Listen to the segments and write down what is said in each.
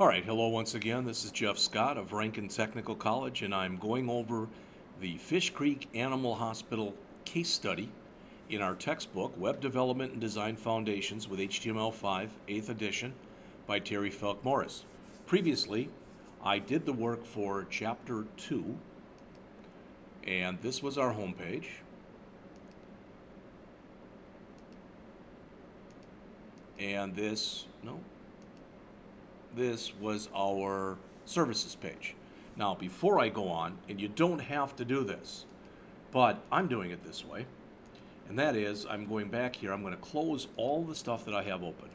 All right, hello once again. This is Jeff Scott of Ranken Technical College, and I'm going over the Fish Creek Animal Hospital case study in our textbook, Web Development and Design Foundations with HTML5, 8th edition, by Terry Felke-Morris. Previously, I did the work for Chapter 2, and this was our homepage. And this, no, this was our services page. Now, before I go on, and you don't have to do this, but I'm doing it this way, and that is I'm going back here, I'm going to close all the stuff that I have open.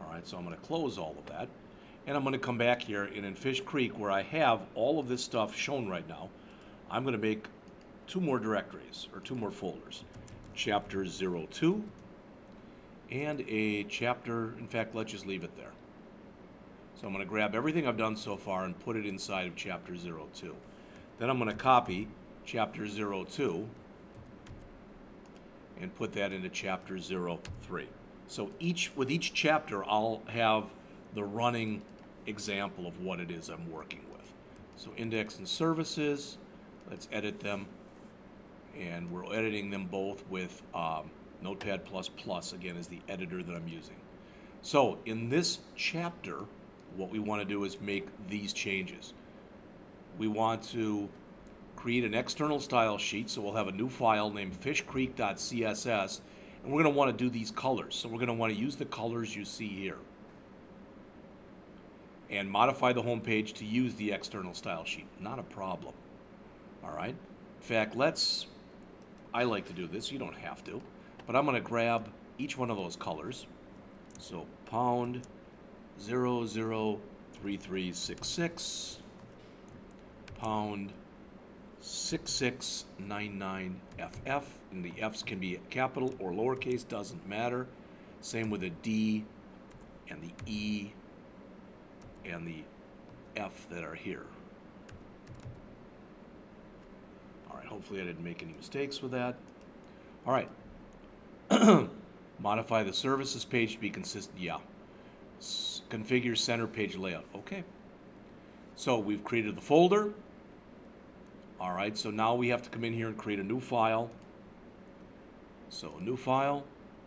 All right, so I'm going to close all of that, and I'm going to come back here, and in Fish Creek, where I have all of this stuff shown right now, I'm going to make two more directories, or two more folders. Chapter 02, and a chapter, in fact, let's just leave it there. So I'm going to grab everything I've done so far and put it inside of chapter 02. Then I'm going to copy chapter 02 and put that into chapter 03. So each with each chapter I'll have the running example of what it is I'm working with. So index and services, let's edit them. And we're editing them both with um, Notepad++, again, is the editor that I'm using. So in this chapter, what we want to do is make these changes. We want to create an external style sheet, so we'll have a new file named fishcreek.css, and we're going to want to do these colors. So we're going to want to use the colors you see here and modify the home page to use the external style sheet. Not a problem. All right. In fact, let's, I like to do this. You don't have to. But I'm going to grab each one of those colors. So pound 003366 pound 6699FF and the F's can be capital or lowercase doesn't matter. Same with the D and the E and the F that are here. Alright hopefully I didn't make any mistakes with that. Alright modify the services page to be consistent. Yeah configure center page layout. Okay. So we've created the folder. All right, so now we have to come in here and create a new file. So a new file,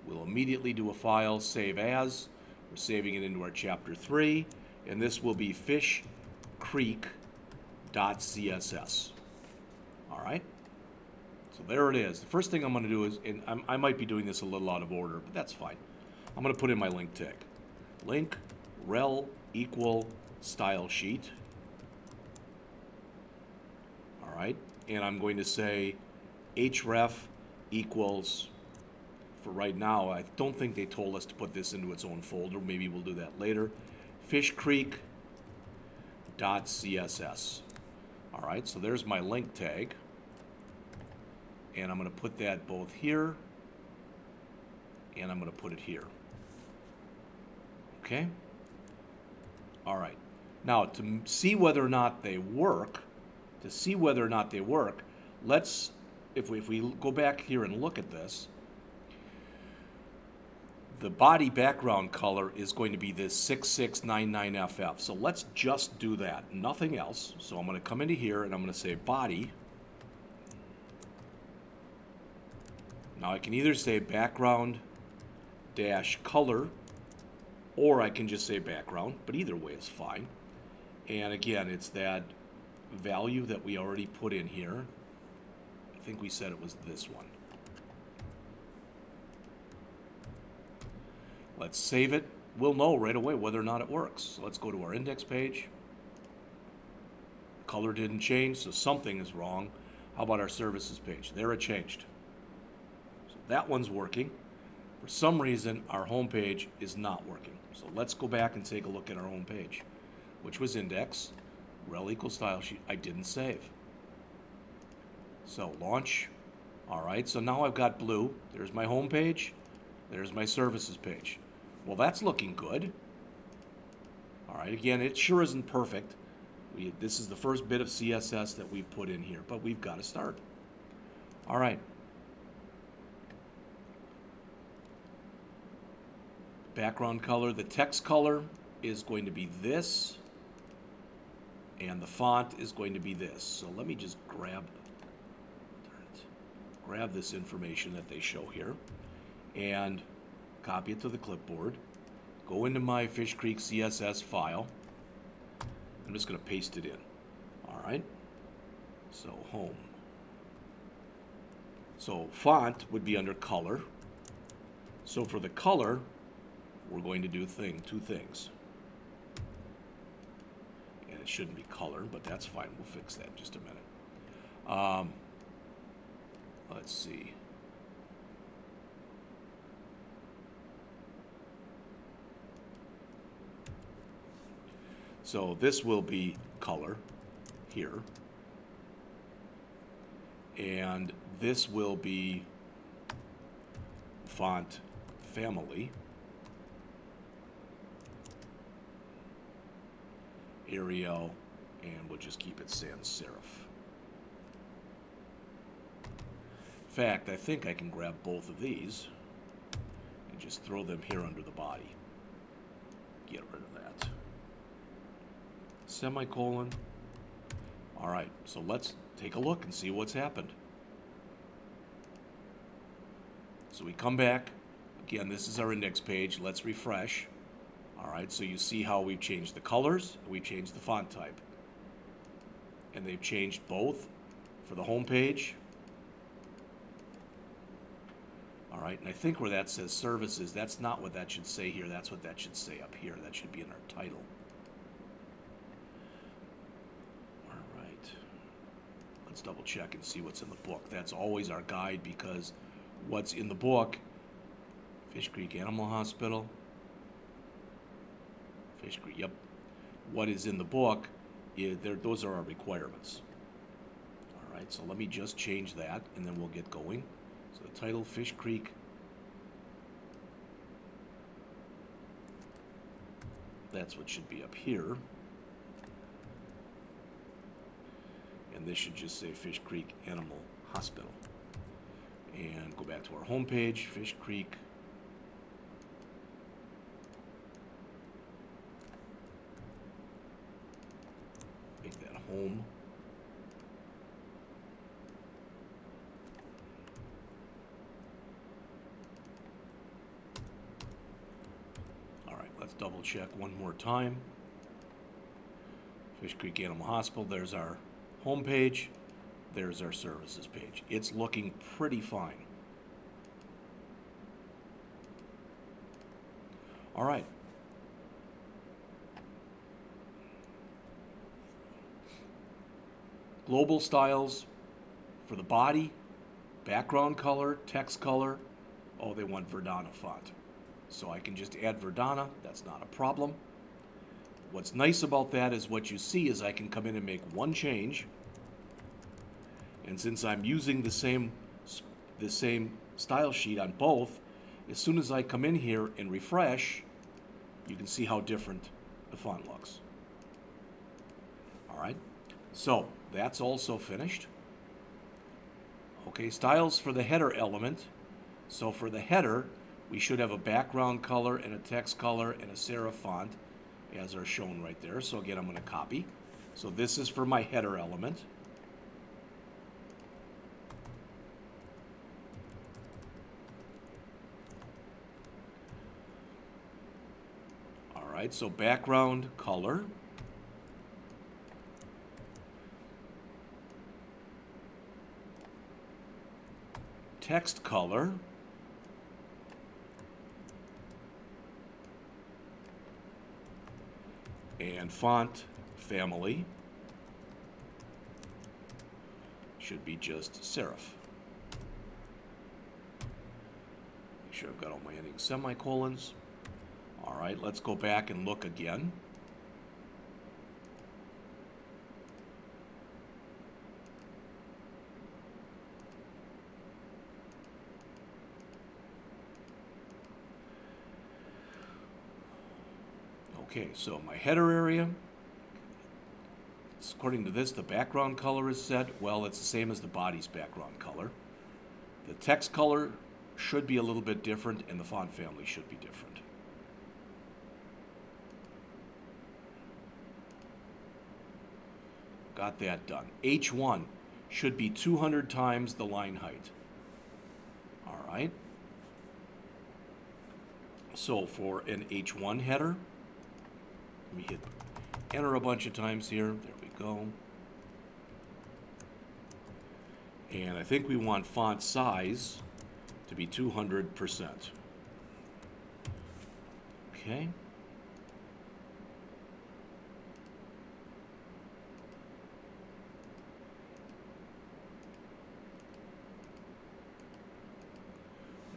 we'll immediately do a file save as. We're saving it into our chapter 3, and this will be fishcreek.css. All right, so there it is. The first thing I'm going to do is, and I'm, I might be doing this a little out of order, but that's fine. I'm going to put in my link tag link rel equal style sheet. All right, and I'm going to say href equals, for right now, I don't think they told us to put this into its own folder. Maybe we'll do that later. fishcreek.css. All right, so there's my link tag. And I'm going to put that both here and I'm going to put it here. Okay? All right. Now, to see whether or not they work, to see whether or not they work, let's, if we, if we go back here and look at this, the body background color is going to be this 6699FF. So let's just do that, nothing else. So I'm going to come into here and I'm going to say body. Now I can either say background dash color or I can just say background, but either way is fine. And again, it's that value that we already put in here. I think we said it was this one. Let's save it. We'll know right away whether or not it works. So let's go to our index page. Color didn't change, so something is wrong. How about our services page? There it changed. So that one's working. For some reason, our home page is not working. So let's go back and take a look at our home page, which was index, rel equals style sheet. I didn't save. So launch. All right, so now I've got blue. There's my home page. There's my services page. Well, that's looking good. All right, again, it sure isn't perfect. We, this is the first bit of CSS that we've put in here, but we've got to start. All right, background color, the text color, is going to be this, and the font is going to be this. So let me just grab, grab this information that they show here, and copy it to the clipboard. Go into my Fish Creek CSS file. I'm just going to paste it in. All right. So home. So font would be under color. So for the color, we're going to do thing two things. And it shouldn't be color, but that's fine. We'll fix that in just a minute. Um, let's see. So this will be color here. And this will be font family. Arial, and we'll just keep it sans serif. In fact, I think I can grab both of these and just throw them here under the body. Get rid of that. Semicolon. All right, so let's take a look and see what's happened. So we come back. Again, this is our index page. Let's refresh. All right, so you see how we've changed the colors, we've changed the font type. And they've changed both for the home page. All right, and I think where that says services, that's not what that should say here. That's what that should say up here. That should be in our title. All right. Let's double check and see what's in the book. That's always our guide because what's in the book, Fish Creek Animal Hospital, Fish Creek, yep. What is in the book, those are our requirements. All right, so let me just change that and then we'll get going. So the title, Fish Creek. That's what should be up here. And this should just say Fish Creek Animal Hospital. And go back to our homepage, Fish Creek home. All right, let's double check one more time. Fish Creek Animal Hospital, there's our home page. There's our services page. It's looking pretty fine. All right, global styles for the body, background color, text color. Oh, they want Verdana font. So I can just add Verdana, that's not a problem. What's nice about that is what you see is I can come in and make one change. And since I'm using the same, the same style sheet on both, as soon as I come in here and refresh, you can see how different the font looks. All right, so that's also finished. Okay, styles for the header element. So for the header, we should have a background color and a text color and a serif font as are shown right there. So again, I'm going to copy. So this is for my header element. All right, so background color. Text color. And font family should be just serif. Make sure I've got all my ending semicolons. All right, let's go back and look again. Okay, so my header area, according to this, the background color is set. Well, it's the same as the body's background color. The text color should be a little bit different, and the font family should be different. Got that done. H1 should be 200 times the line height. All right. So for an H1 header, let me hit enter a bunch of times here. There we go. And I think we want font size to be 200%. Okay.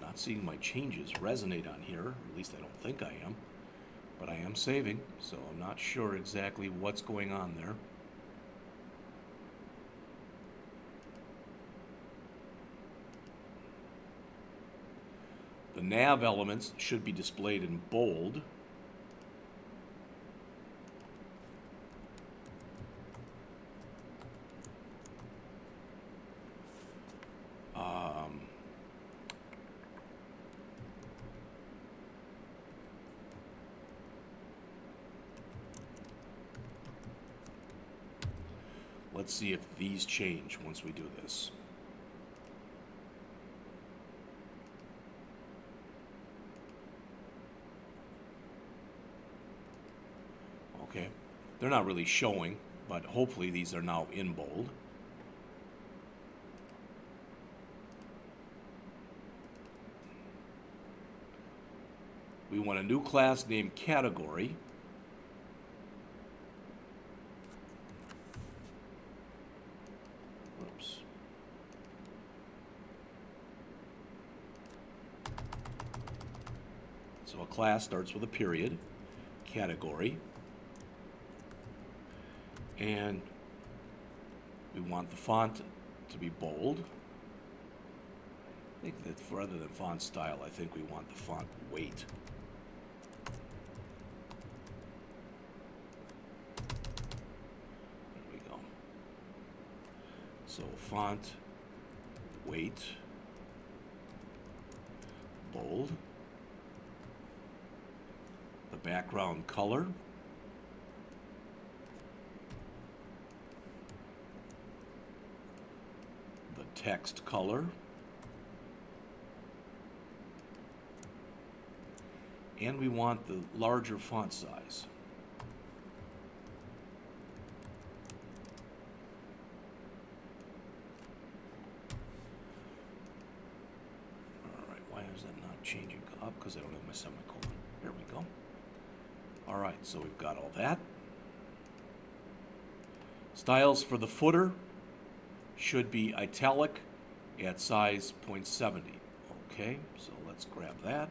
Not seeing my changes resonate on here, at least I don't think I am. But I am saving, so I'm not sure exactly what's going on there. The nav elements should be displayed in bold. Um, let's see if these change once we do this. Okay, they're not really showing, but hopefully these are now in bold. We want a new class named category. Oops. So a class starts with a period, category, and we want the font to be bold. I think that rather than font style, I think we want the font weight. There we go. So font weight bold. Background color the text color and we want the larger font size. All right, why is that not changing up? Because I don't have my semicolon. There we go. All right, so we've got all that. Styles for the footer should be italic at size 0.70. Okay, so let's grab that.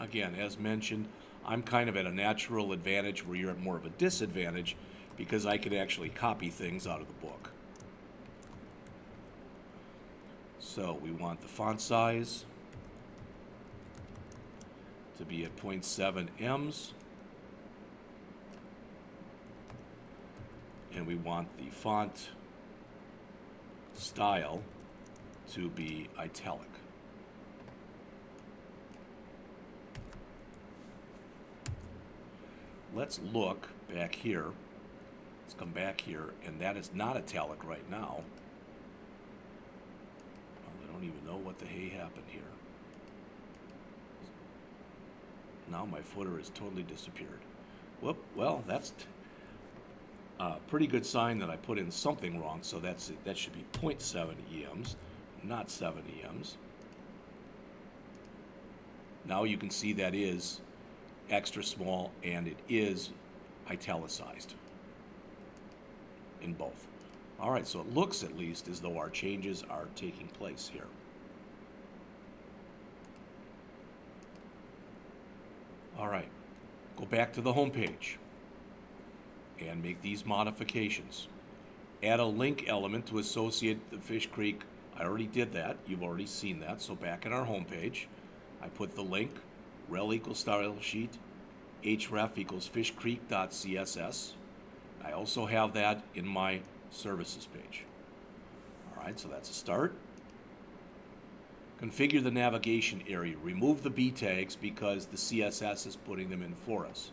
Again, as mentioned, I'm kind of at a natural advantage where you're at more of a disadvantage because I can actually copy things out of the book. So we want the font size to be at 0.7 ems. And we want the font style to be italic. Let's look back here. Let's come back here, and that is not italic right now. I don't even know what the hay happened here. Now my footer has totally disappeared. Whoop, well, that's a uh, pretty good sign that I put in something wrong, so that's that should be 0.7 EMs, not 7 EMs. Now you can see that is extra small and it is italicized in both. All right, so it looks at least as though our changes are taking place here. All right, go back to the home page and make these modifications. Add a link element to associate the Fish Creek. I already did that. You've already seen that. So back in our home page, I put the link, rel equals style sheet, href equals fishcreek.css. I also have that in my services page. All right, so that's a start. Configure the navigation area. Remove the B tags because the CSS is putting them in for us.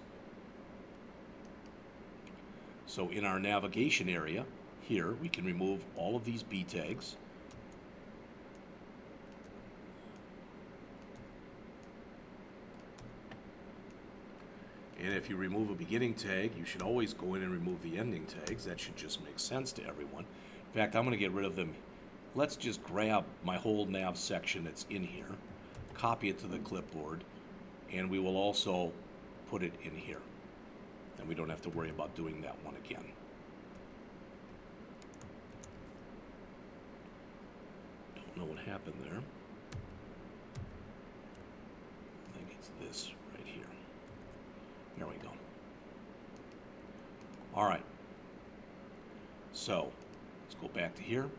So in our navigation area here, we can remove all of these B tags. And if you remove a beginning tag, you should always go in and remove the ending tags. That should just make sense to everyone. In fact, I'm going to get rid of them. Let's just grab my whole nav section that's in here, copy it to the clipboard, and we will also put it in here. And we don't have to worry about doing that one again. Don't know what happened there. I think it's this right here. There we go. All right. So, let's go back to here.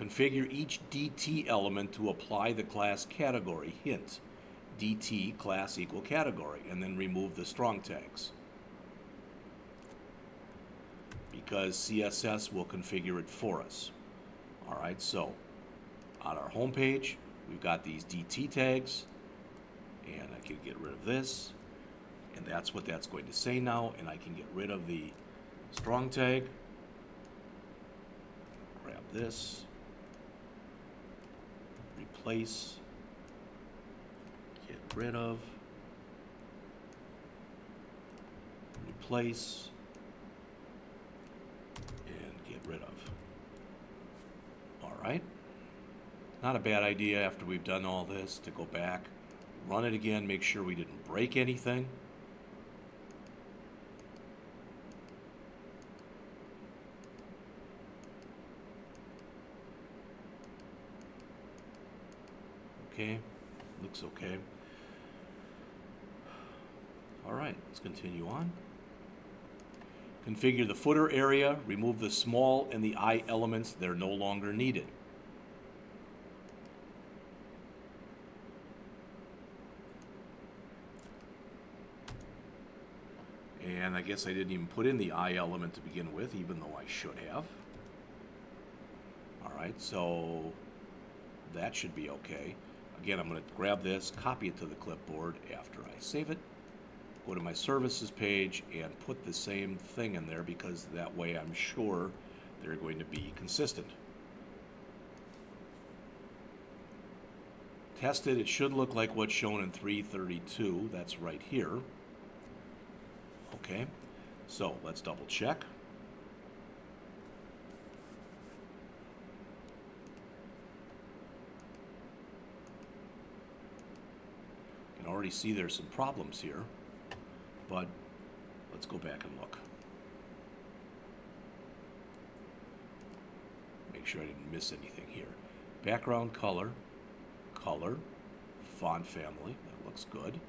Configure each DT element to apply the class category. Hint, DT class equal category, and then remove the strong tags. Because CSS will configure it for us. All right, so on our home page, we've got these DT tags, and I can get rid of this, and that's what that's going to say now, and I can get rid of the strong tag, grab this, replace, get rid of, replace, and get rid of. All right. Not a bad idea after we've done all this to go back, run it again, make sure we didn't break anything. Okay, looks okay. All right, let's continue on. Configure the footer area, remove the small and the I elements, they're no longer needed. And I guess I didn't even put in the I element to begin with, even though I should have. All right, so that should be okay. Again, I'm going to grab this, copy it to the clipboard after I save it, go to my services page, and put the same thing in there because that way I'm sure they're going to be consistent. Tested, it should look like what's shown in 332. That's right here. Okay, so let's double check. Already see there's some problems here, but let's go back and look. Make sure I didn't miss anything here. Background color, color, font family, that looks good.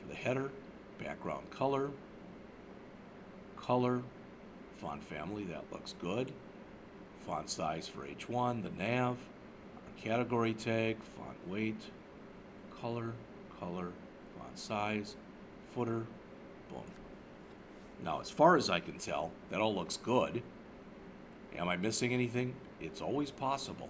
For the header, background color, color, font family, that looks good. Font size for H1, the nav, category tag, font weight, color, color, font size, footer, boom. Now, as far as I can tell, that all looks good. Am I missing anything? It's always possible.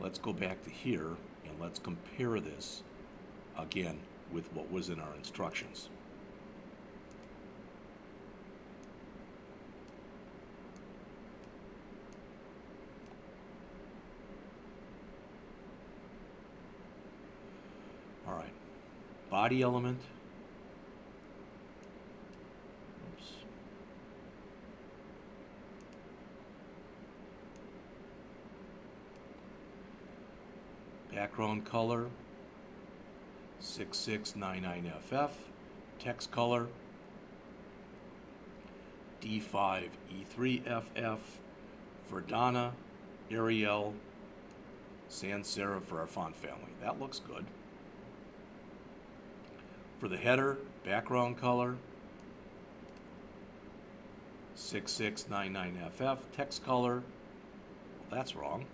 Let's go back to here and let's compare this again with what was in our instructions. All right, body element. Oops. Background color 6699FF. Text color D5E3FF. Verdana, Arial, sans serif for our font family. That looks good. For the header, background color 6699FF. Text color, well, that's wrong.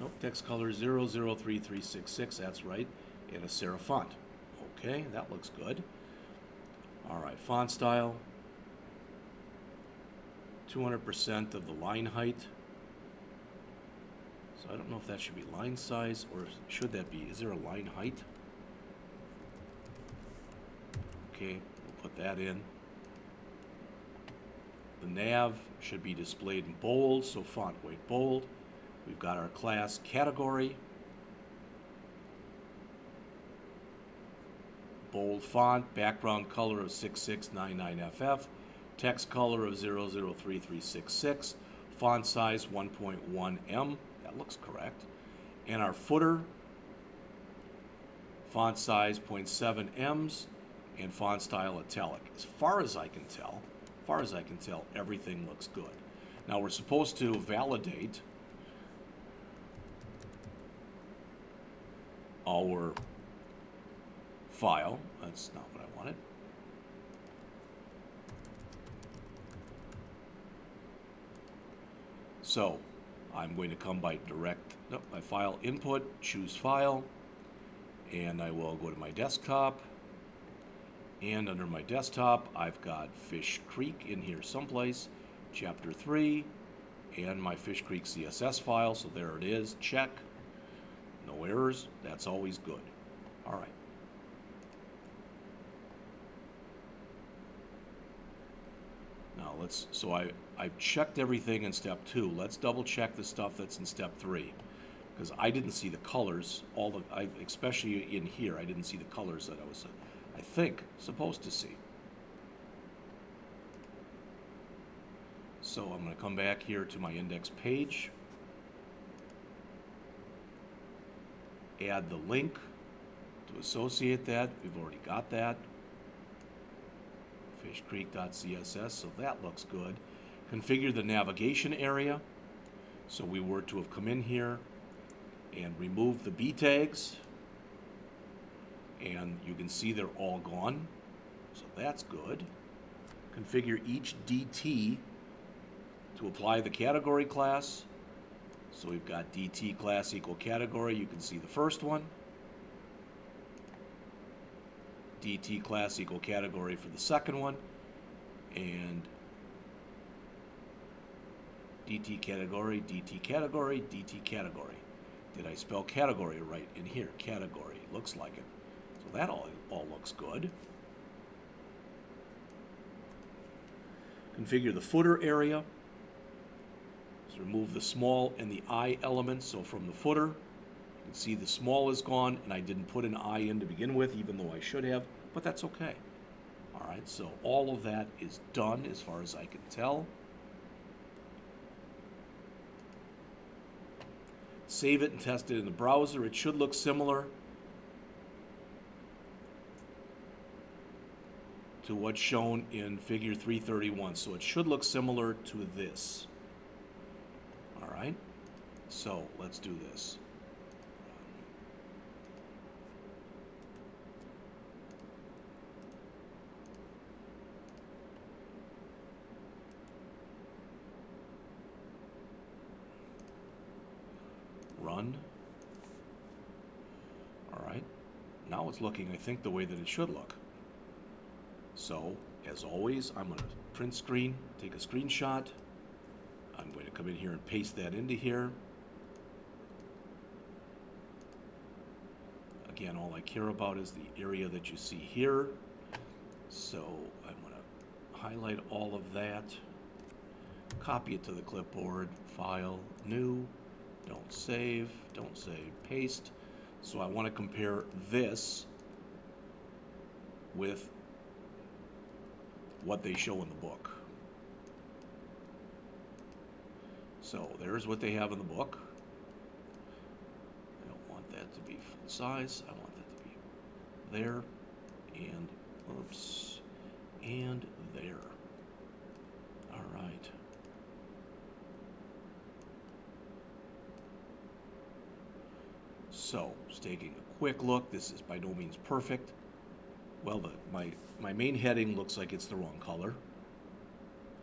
Nope, text color 003366, that's right, in a serif font. Okay, that looks good. All right, font style. 200% of the line height. So I don't know if that should be line size or should that be, is there a line height? Okay, we'll put that in. The nav should be displayed in bold, so font weight bold. We've got our class category. Bold font, background color of 6699FF, text color of 003366, font size 1.1M, that looks correct. And our footer, font size 0.7 M's, and font style italic. As far as I can tell, as far as I can tell, everything looks good. Now we're supposed to validate our file. That's not what I wanted. So I'm going to come by direct, no, my file input, choose file, and I will go to my desktop. And under my desktop, I've got Fish Creek in here someplace, chapter 3, and my Fish Creek CSS file. So there it is, check. No errors, that's always good. All right. Let's, so I, I've checked everything in step two. Let's double check the stuff that's in step three. Because I didn't see the colors, all the, I, especially in here, I didn't see the colors that I was, I think, supposed to see. So I'm going to come back here to my index page. Add the link to associate that. We've already got that fishcreek.css, so that looks good. Configure the navigation area. So we were to have come in here and remove the B tags. And you can see they're all gone. So that's good. Configure each DT to apply the category class. So we've got DT class equal category. You can see the first one. DT class equal category for the second one, and DT category, DT category, DT category. Did I spell category right in here? Category, looks like it. So that all, all looks good. Configure the footer area. So remove the small and the I elements. So from the footer, you can see the small is gone, and I didn't put an I in to begin with, even though I should have, but that's okay. All right, so all of that is done as far as I can tell. Save it and test it in the browser. It should look similar to what's shown in figure 331. So it should look similar to this. All right, so let's do this. Run. All right, now it's looking, I think, the way that it should look. So, as always, I'm going to print screen, take a screenshot. I'm going to come in here and paste that into here. Again, all I care about is the area that you see here. So I'm going to highlight all of that, copy it to the clipboard, file, new, don't save, don't save, paste. So I want to compare this with what they show in the book. So there's what they have in the book. I don't want that to be full size. I want that to be there and oops and there. So, just taking a quick look, this is by no means perfect. Well, the, my, my main heading looks like it's the wrong color.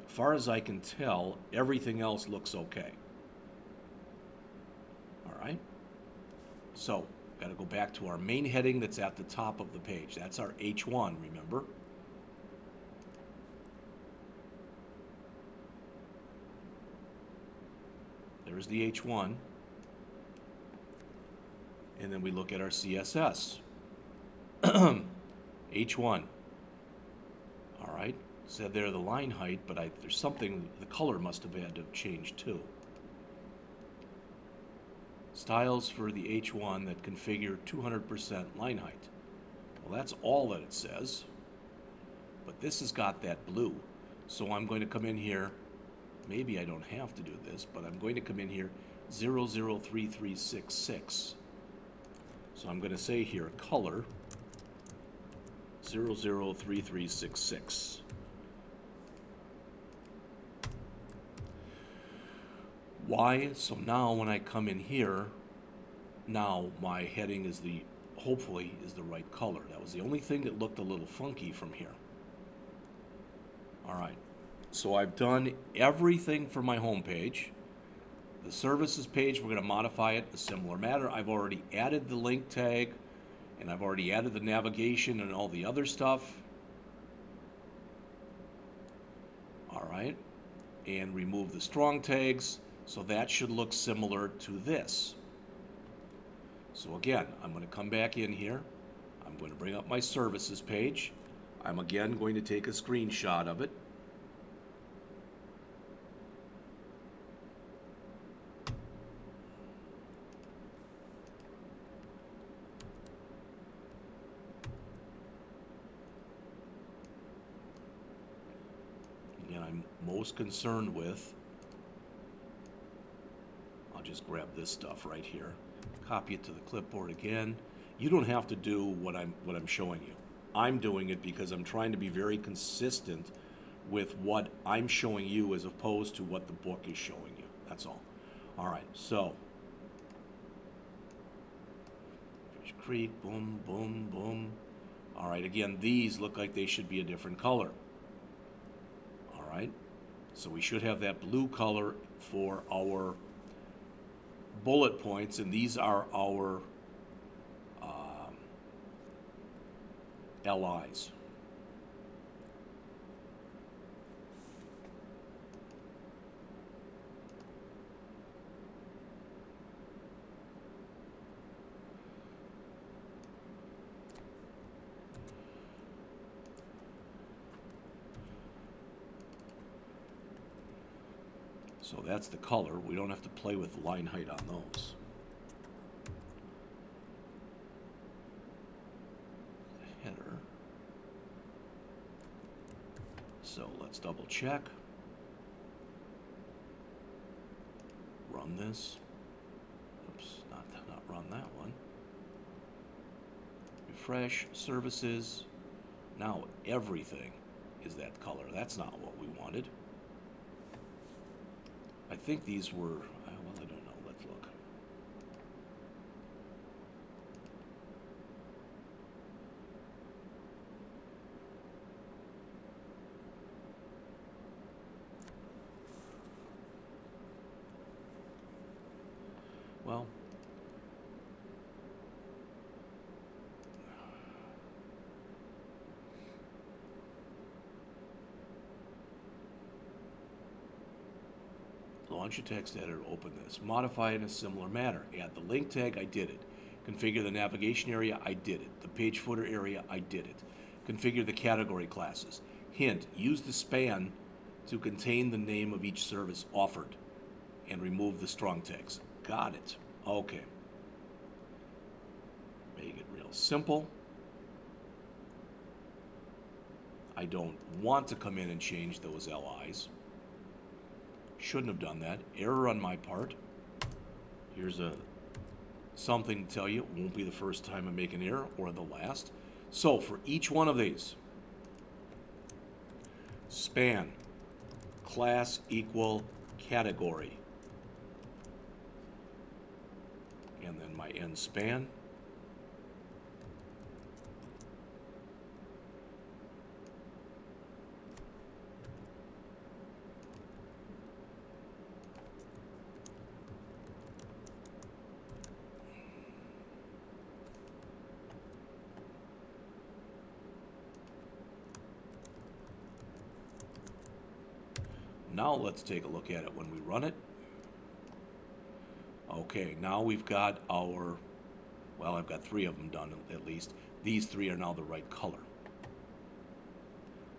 Far as I can tell, everything else looks okay. All right. So, got to go back to our main heading that's at the top of the page. That's our H1, remember? There's the H1. And then we look at our CSS. H1. All right, said there the line height, but I, there's something, the color must have had to have changed too. Styles for the H1 that configure 200% line height. Well, that's all that it says. But this has got that blue. So I'm going to come in here. Maybe I don't have to do this, but I'm going to come in here 003366. So I'm going to say here color 003366. Why? So now when I come in here, now my heading is the, hopefully, is the right color. That was the only thing that looked a little funky from here. All right, so I've done everything for my home page. The services page, we're gonna modify it a similar manner. I've already added the link tag, and I've already added the navigation and all the other stuff. All right, and remove the strong tags. So that should look similar to this. So again, I'm going to come back in here. I'm going to bring up my services page. I'm again going to take a screenshot of it. Again, I'm most concerned with I'll just grab this stuff right here, copy it to the clipboard again. You don't have to do what I'm, what I'm showing you. I'm doing it because I'm trying to be very consistent with what I'm showing you as opposed to what the book is showing you. That's all. All right, so. Fish Creek, boom, boom, boom. All right, again, these look like they should be a different color. Right, so we should have that blue color for our bullet points, and these are our um, LIs. So that's the color. We don't have to play with line height on those. Header. So let's double check. Run this. Oops, not, not run that one. Refresh, services. Now everything is that color. That's not what we wanted. I think these were, I don't know. Let's look. Well, A text editor, open this. Modify in a similar manner. Add the link tag, I did it. Configure the navigation area, I did it. The page footer area, I did it. Configure the category classes. Hint, use the span to contain the name of each service offered and remove the strong text. Got it. Okay. Make it real simple. I don't want to come in and change those LIs. Shouldn't have done that. Error on my part. Here's a something to tell you. Won't be the first time I make an error or the last. So for each one of these, span, class equal category. And then my end span. Now let's take a look at it when we run it. Okay, now we've got our, well, I've got three of them done at least. These three are now the right color.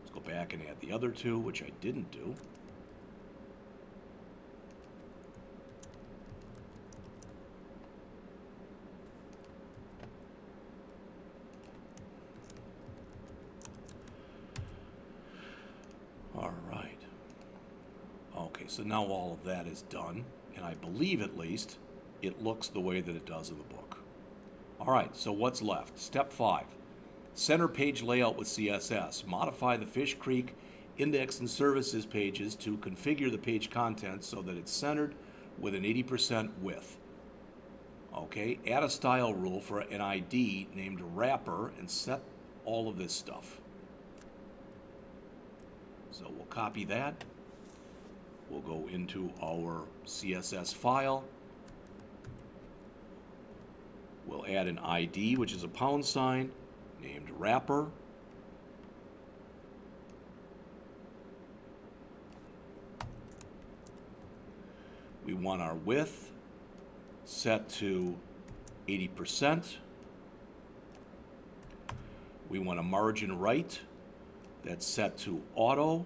Let's go back and add the other two, which I didn't do. All right. Okay, so now all of that is done, and I believe at least it looks the way that it does in the book. All right, so what's left? Step five, center page layout with CSS. Modify the Fish Creek index and services pages to configure the page content so that it's centered with an 80% width. Okay, add a style rule for an ID named wrapper and set all of this stuff. So we'll copy that. We'll go into our CSS file. We'll add an ID, which is a pound sign, named wrapper. We want our width set to 80%. We want a margin right that's set to auto.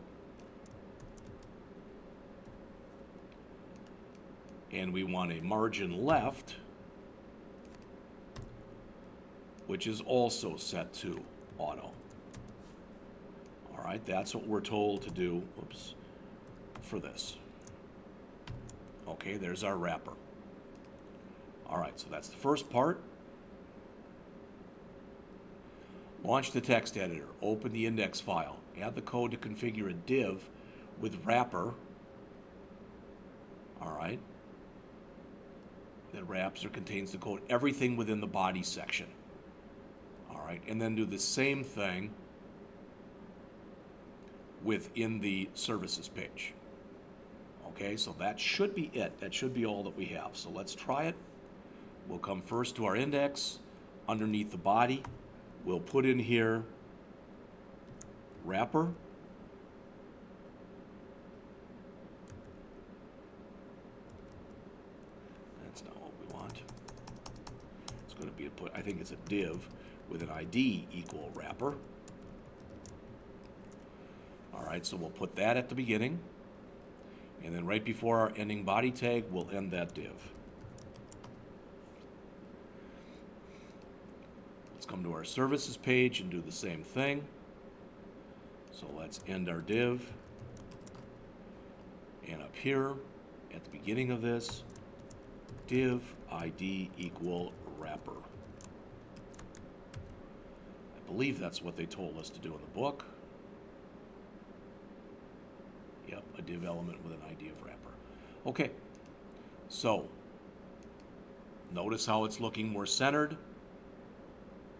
And we want a margin left, which is also set to auto. All right, that's what we're told to do, oops, for this. Okay, there's our wrapper. All right, so that's the first part. Launch the text editor, open the index file, add the code to configure a div with wrapper. All right. That wraps or contains the code, everything within the body section. All right, and then do the same thing within the services page. Okay, so that should be it. That should be all that we have. So let's try it. We'll come first to our index, underneath the body. We'll put in here wrapper. That's not what we want. It's I think it's a div with an ID equal wrapper. All right, so we'll put that at the beginning. And then right before our ending body tag, we'll end that div. Let's come to our services page and do the same thing. So let's end our div. And up here, at the beginning of this, div ID equal wrapper. Believe that's what they told us to do in the book. Yep, a div element with an ID of wrapper. Okay, so notice how it's looking more centered.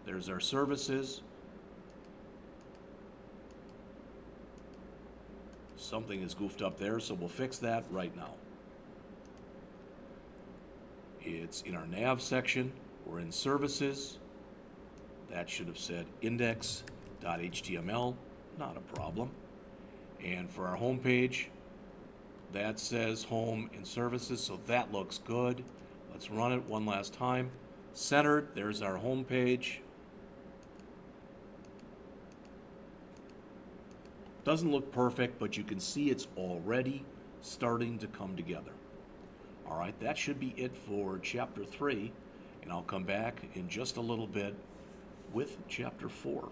There's our services. Something is goofed up there, so we'll fix that right now. It's in our nav section. We're in services. That should have said index.html. Not a problem. And for our home page, that says home and services, so that looks good. Let's run it one last time. Centered, there's our home page. Doesn't look perfect, but you can see it's already starting to come together. All right, that should be it for chapter three, and I'll come back in just a little bit with chapter four.